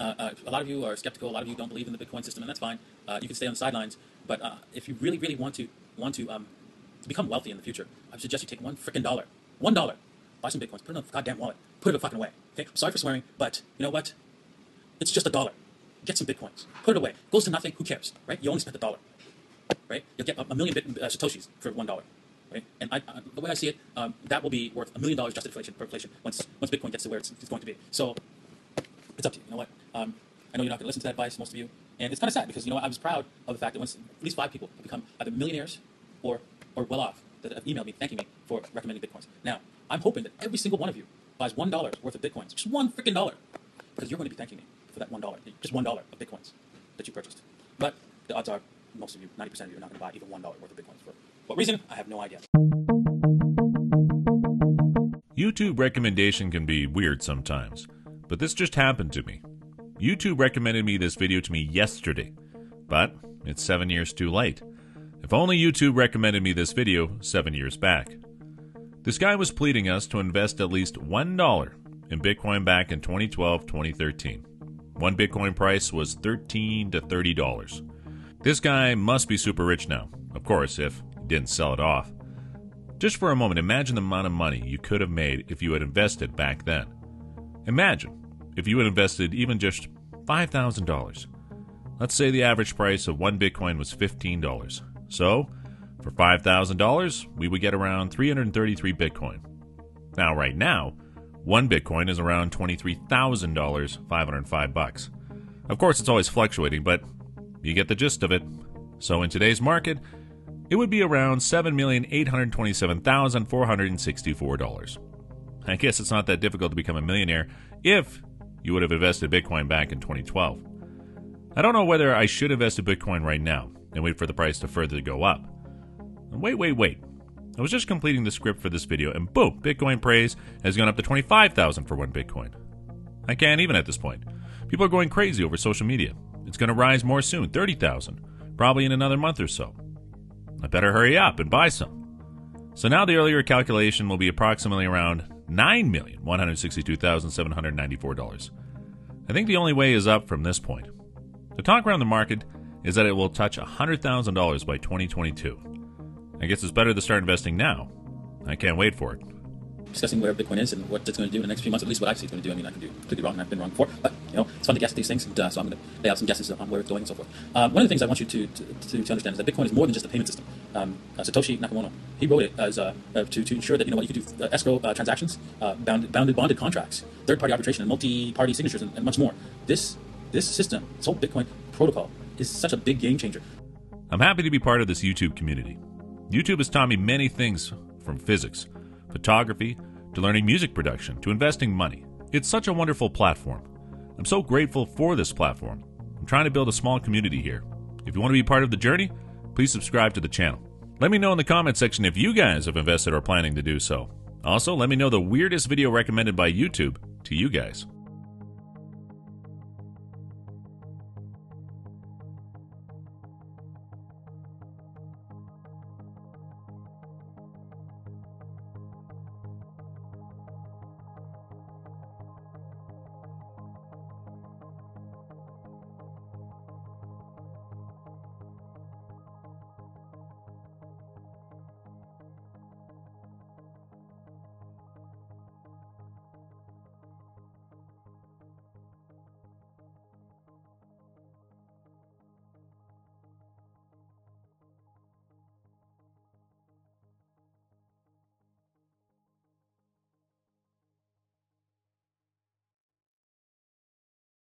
uh, uh, a lot of you are skeptical. A lot of you don't believe in the Bitcoin system, and that's fine. Uh, you can stay on the sidelines. But uh, if you really, really want to want to um, to become wealthy in the future, I suggest you take one freaking dollar, one dollar, buy some bitcoins, put it in a goddamn wallet, put it fucking away. Okay, I'm sorry for swearing, but you know what? It's just a dollar. Get some bitcoins, put it away. Goes to nothing. Who cares, right? You only spent a dollar, right? You'll get a, million bit, uh, satoshis for one dollar. Right? And I, the way I see it, um, that will be worth a million dollars just inflation per inflation once once Bitcoin gets to where it's, it's going to be. So it's up to you. You know what? Um, I know you're not going to listen to that advice, most of you, and it's kind of sad because you know? I was proud of the fact that once at least five people have become either millionaires or or well off that have emailed me thanking me for recommending bitcoins. Now I'm hoping that every single one of you buys one dollar worth of bitcoins, just one freaking dollar, because you're going to be thanking me for that one dollar, just one dollar of bitcoins that you purchased. But the odds are most of you, 90% of you, are not going to buy even one dollar worth of bitcoins. For what reason? I have no idea. YouTube recommendation can be weird sometimes, but this just happened to me. YouTube recommended me this video to me yesterday, but it's seven years too late. If only YouTube recommended me this video seven years back. This guy was pleading us to invest at least $1 in Bitcoin back in 2012 2013. One Bitcoin price was 13 to $30. This guy must be super rich now, of course, if he didn't sell it off. Just for a moment, imagine the amount of money you could have made if you had invested back then. Imagine if you had invested even just $5,000. Let's say the average price of one Bitcoin was $15. So, for $5,000, we would get around 333 Bitcoin. Now, right now, one Bitcoin is around $23,000, 505 bucks. Of course, it's always fluctuating, but you get the gist of it. So, in today's market, it would be around $7,827,464. I guess it's not that difficult to become a millionaire if you would have invested Bitcoin back in 2012. I don't know whether I should invest in Bitcoin right now and wait for the price to further go up. Wait, wait, wait. I was just completing the script for this video and boom, Bitcoin praise has gone up to 25,000 for one Bitcoin. I can't even at this point. People are going crazy over social media. It's going to rise more soon, 30,000, probably in another month or so. I better hurry up and buy some. So now the earlier calculation will be approximately around $9,162,794. I think the only way is up from this point. The talk around the market is that it will touch $100,000 by 2022. I guess it's better to start investing now. I can't wait for it. Discussing where Bitcoin is and what it's going to do in the next few months, at least what I see it's going to do. I mean, I can do completely wrong, and I've been wrong before, but you know, it's fun to guess these things, and uh, so I'm going to lay out some guesses on where it's going and so forth. Um, one of the things I want you to, to, to, understand is that Bitcoin is more than just a payment system. Um, uh, Satoshi Nakamoto, he wrote it as uh, uh, to, to ensure that you know what you could do uh, escrow transactions, bounded, bounded bonded contracts, third-party arbitration, and multi-party signatures, and, and much more. This this system, this whole Bitcoin protocol, is such a big game changer. I'm happy to be part of this YouTube community. YouTube has taught me many things from physics, photography, to learning music production, to investing money. It's such a wonderful platform. I'm so grateful for this platform. I'm trying to build a small community here. If you want to be part of the journey, please subscribe to the channel. Let me know in the comment section if you guys have invested or planning to do so. Also, let me know the weirdest video recommended by YouTube to you guys.